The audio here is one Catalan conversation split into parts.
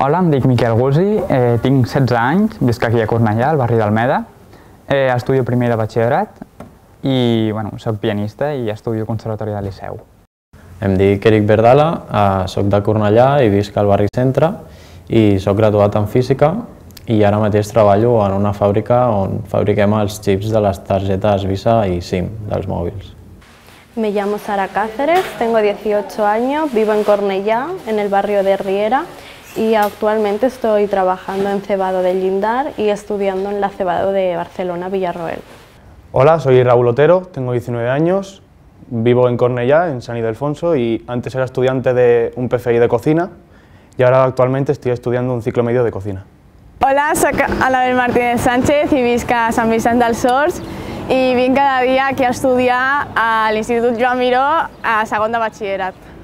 Hola, em dic Miquel Gusi, eh, tinc 16 anys, visc aquí a Cornellà, al barri d'Almeda. Eh, estudio primer de batxillerat i bueno, soc pianista i estudio Conservatori de Liceu. Em dic Eric Verdala, eh, soc de Cornellà i visc al barri centre i soc graduat en física i ara mateix treballo en una fàbrica on fabriquem els xips de les targetes Visa i SIM dels mòbils. Me llamo Sara Cáceres, tengo 18 años, vivo en Cornellá, en el barrio de Riera, y actualmente estoy trabajando en Cebado de Lindar y estudiando en la Cebado de Barcelona, Villarroel. Hola, soy Raúl Otero, tengo 19 años, vivo en Cornellá, en San Ildefonso, y antes era estudiante de un PFI de cocina y ahora actualmente estoy estudiando un ciclo medio de cocina. Hola, soc Anabel Martínez Sánchez i visc a Sant Vicent dels Horts i vinc cada dia aquí a estudiar a l'Institut Joan Miró a segon de batxillerat.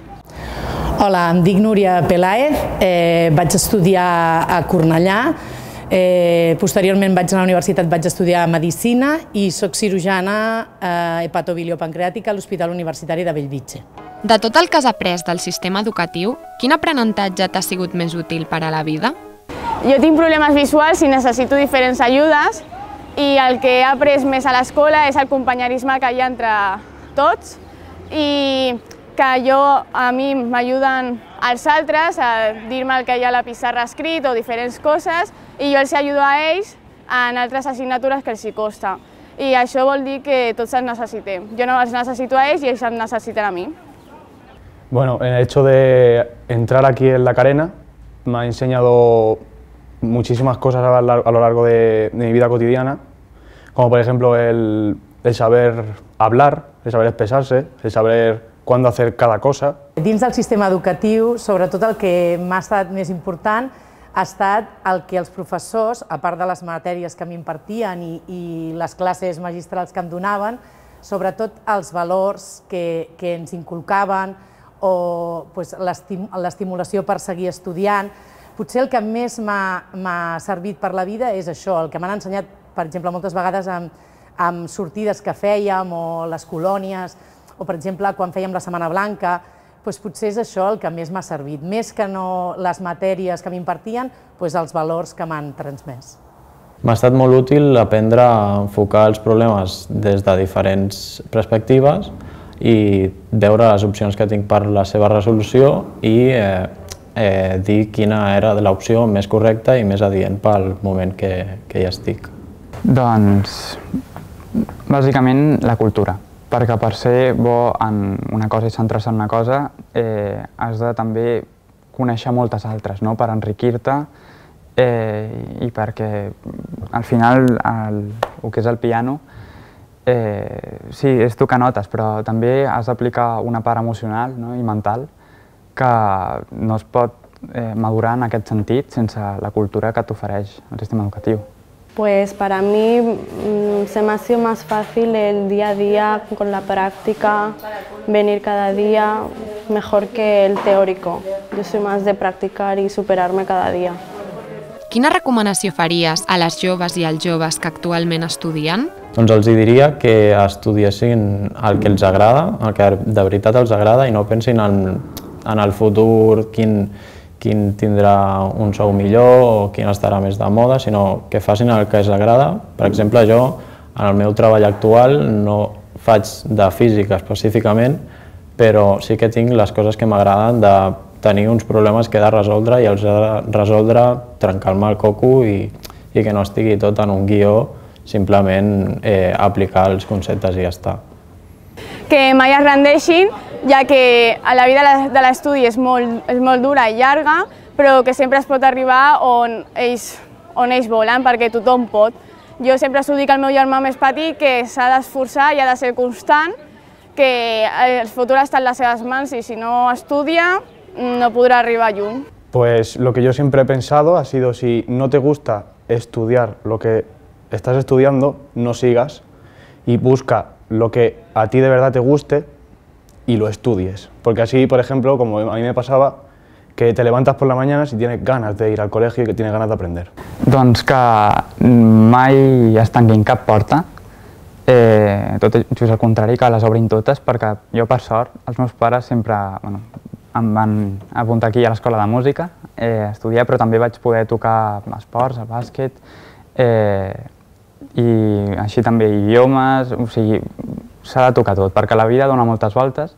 Hola, em dic Núria Pelaez, eh, vaig estudiar a Cornellà, eh, posteriorment vaig a la universitat, vaig estudiar Medicina i sóc cirurgiana eh, hepatobiliopancreàtica a l'Hospital Universitari de Bellvitge. De tot el que has après del sistema educatiu, quin aprenentatge t'ha sigut més útil per a la vida? Jo tinc problemes visuals i necessito diferents ajudes i el que he après més a l'escola és el companyerisme que hi ha entre tots i que jo, a mi m'ajuden els altres a dir-me el que hi ha a la pissarra escrit o diferents coses i jo els ajudo a ells en altres assignatures que els hi costa. I això vol dir que tots els necessitem. Jo no els necessito a ells i ells em necessiten a mi. Bueno, el hecho de entrar aquí en la carena me ha enseñado muchísimas cosas a lo largo de, de mi vida cotidiana, como por ejemplo el, el saber hablar, el saber expresarse, el saber cuándo hacer cada cosa. Dins del sistema educatiu, sobretot el que m'ha estat més important ha estat el que els professors, a part de les matèries que m'impartien i, i les classes magistrals que em donaven, sobretot els valors que, que ens inculcaven o pues, l'estimulació per seguir estudiant. Potser el que més m'ha servit per la vida és això, el que m'han ensenyat, per exemple, moltes vegades amb, amb sortides que fèiem o les colònies, o per exemple quan fèiem la Setmana Blanca, doncs potser és això el que més m'ha servit, més que no les matèries que m'impartien, doncs els valors que m'han transmès. M'ha estat molt útil aprendre a enfocar els problemes des de diferents perspectives i veure les opcions que tinc per la seva resolució i eh, eh, dir quina era l'opció més correcta i més adient pel moment que, que hi estic. Doncs, bàsicament, la cultura perquè per ser bo en una cosa i centrar-se en una cosa eh, has de també conèixer moltes altres, no? per enriquir-te eh, i perquè al final el, el que és el piano eh, sí, és tocar notes, però també has d'aplicar una part emocional no? i mental que no es pot eh, madurar en aquest sentit sense la cultura que t'ofereix el sistema educatiu. Pues para mí mmm, se me ha sido más fácil el día a día con la práctica, venir cada día mejor que el teórico. Yo soy más de practicar y superarme cada día. Quina recomanació faries a les joves i als joves que actualment estudien? Doncs els diria que estudiessin el que els agrada, el que de veritat els agrada i no pensin en, en el futur, quin, quin tindrà un sou millor o quin estarà més de moda, sinó que facin el que els agrada. Per exemple, jo, en el meu treball actual, no faig de física específicament, però sí que tinc les coses que m'agraden de tenir uns problemes que he de resoldre i els he de resoldre trencant-me el coco i, i que no estigui tot en un guió, simplement eh, aplicar els conceptes i ja està. Que mai es rendeixin ja que a la vida de l'estudi és, molt, és molt dura i llarga, però que sempre es pot arribar on ells, on ells volen, perquè tothom pot. Jo sempre s'ho dic al meu germà més petit, que s'ha d'esforçar i ha de ser constant, que el futur està en les seves mans i si no estudia no podrà arribar lluny. Pues lo que yo siempre he pensado ha sido si no te gusta estudiar lo que estás estudiando, no sigas y busca lo que a ti de verdad te guste y lo estudies. Porque así, por ejemplo, como a mí me pasaba, que te levantas por la mañana si tienes ganas de ir al colegio i que tienes ganas d'aprender. Doncs que mai es tanquin cap porta, eh, tot just al contrari, que les obrin totes, perquè jo, per sort, els meus pares sempre, bueno, em van apuntar aquí a l'escola de música eh, estudiar, però també vaig poder tocar esports, el bàsquet, eh, i així també idiomes, o sigui, s'ha de tocar tot, perquè la vida dona moltes voltes.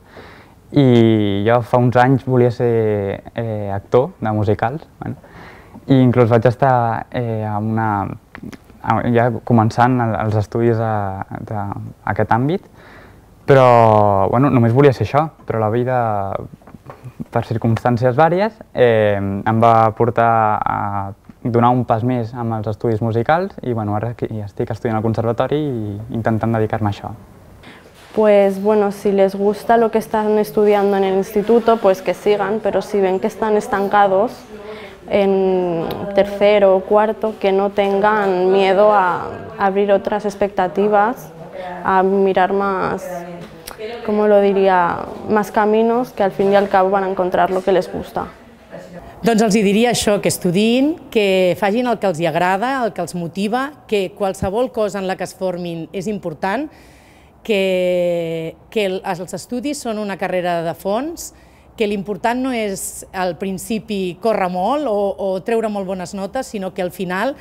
I jo fa uns anys volia ser eh, actor de musicals, bueno, i inclús vaig estar eh, a una, ja començant els estudis d'aquest àmbit, però bueno, només volia ser això, però la vida, per circumstàncies vàries, eh, em va portar a donar un pas més amb els estudis musicals i bueno, ara estic estudiant al conservatori i intentant dedicar-me a això. Pues bueno, si les gusta lo que están estudiando en el instituto, pues que sigan, pero si ven que están estancados en tercero o cuarto, que no tengan miedo a abrir otras expectativas, a mirar más, como lo diría, más caminos que al fin y al cabo van a encontrar lo que les gusta. Doncs els diria això, que estudiïn, que facin el que els agrada, el que els motiva, que qualsevol cosa en la que es formin és important, que, que els estudis són una carrera de fons, que l'important no és al principi córrer molt o, o treure molt bones notes, sinó que al final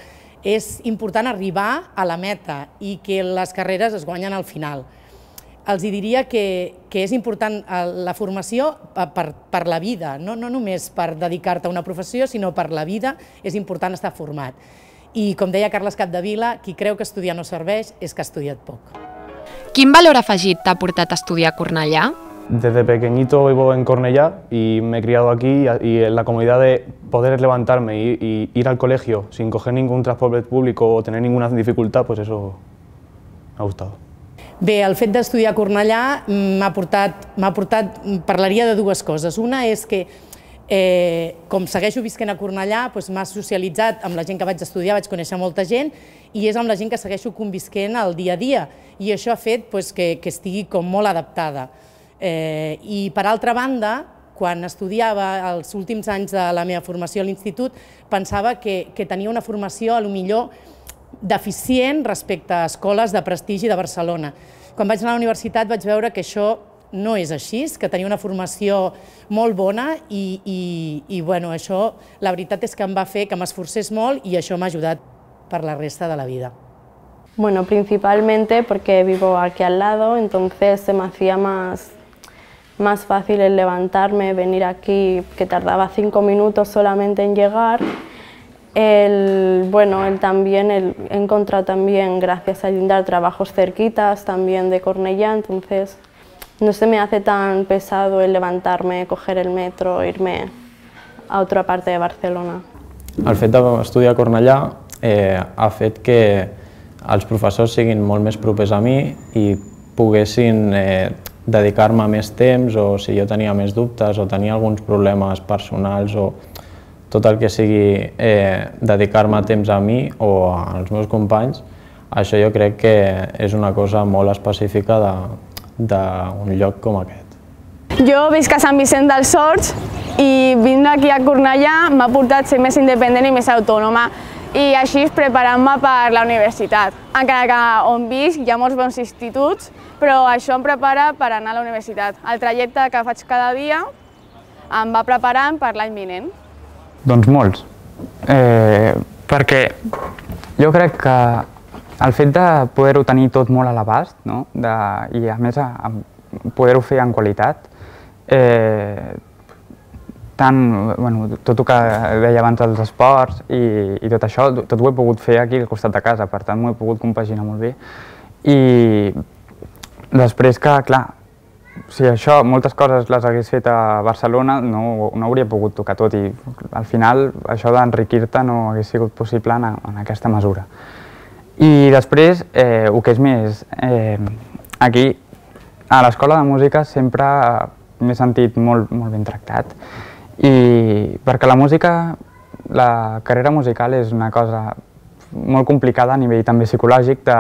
és important arribar a la meta i que les carreres es guanyen al final els diria que, que és important eh, la formació per, per la vida, no, no només per dedicar-te a una professió, sinó per la vida és important estar format. I com deia Carles Capdevila, qui creu que estudiar no serveix és que ha estudiat poc. Quin valor afegit t'ha portat a estudiar a Cornellà? Desde pequeñito vivo en Cornellá y me he criado aquí y en la comodidad de poder levantarme y, y ir al colegio sin coger ningún transporte público o tener ninguna dificultad, pues eso me ha gustado. Bé, el fet d'estudiar a Cornellà m'ha portat, portat, parlaria de dues coses. Una és que eh, com segueixo visquent a Cornellà, doncs m'ha socialitzat amb la gent que vaig estudiar, vaig conèixer molta gent, i és amb la gent que segueixo convisquent al dia a dia, i això ha fet doncs, que, que estigui com molt adaptada. Eh, I per altra banda, quan estudiava els últims anys de la meva formació a l'institut, pensava que, que tenia una formació a lo millor deficient respecte a escoles de prestigi de Barcelona. Quan vaig anar a la universitat vaig veure que això no és així, que tenia una formació molt bona i, i, i bueno, això la veritat és que em va fer que m'esforcés molt i això m'ha ajudat per la resta de la vida. Bueno, principalmente porque vivo aquí al lado, entonces se me hacía más, más fácil el levantarme, venir aquí, que tardaba cinco minutos solamente en llegar, El, bueno, el también el, he encontrado también, gracias a Lindar, trabajos cerquitas también de Cornellá, entonces no se me hace tan pesado el levantarme, coger el metro, irme a otra parte de Barcelona. El fet d'estudiar a Cornellà eh, ha fet que els professors siguin molt més propers a mi i poguessin eh, dedicar-me més temps o si jo tenia més dubtes o tenia alguns problemes personals o tot el que sigui eh, dedicar-me temps a mi o als meus companys, això jo crec que és una cosa molt específica d'un lloc com aquest. Jo visc a Sant Vicent dels Horts i vindre aquí a Cornellà m'ha portat a ser més independent i més autònoma i així preparant-me per la universitat. Encara que on visc hi ha molts bons instituts, però això em prepara per anar a la universitat. El trajecte que faig cada dia em va preparant per l'any vinent. Doncs molts. Eh, perquè jo crec que el fet de poder-ho tenir tot molt a l'abast no? de, i a més poder-ho fer en qualitat, eh, tant, bueno, tot el que deia abans dels esports i, i tot això, tot ho he pogut fer aquí al costat de casa, per tant m'ho he pogut compaginar molt bé. I després que, clar, si això, moltes coses les hagués fet a Barcelona, no, no hauria pogut tocar tot i al final això d'enriquir-te no hagués sigut possible en, en aquesta mesura. I després, eh, el que és més, eh, aquí a l'escola de música sempre m'he sentit molt, molt ben tractat i perquè la música, la carrera musical és una cosa molt complicada a nivell també psicològic de,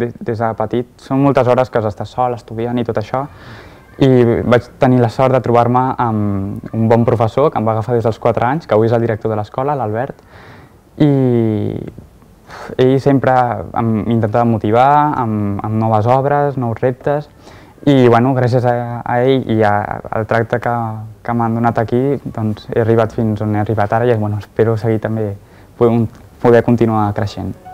de, des de petit. Són moltes hores que has d'estar sol estudiant i tot això i vaig tenir la sort de trobar-me amb un bon professor que em va agafar des dels 4 anys, que avui és el director de l'escola, l'Albert, i ell sempre em intentava motivar amb, amb noves obres, nous reptes, I bueno, gràcies a, a ell i a, al tracte que, que m'han donat aquí, doncs he arribat fins on he arribat ara i bueno, espero seguir també poder, poder continuar creixent.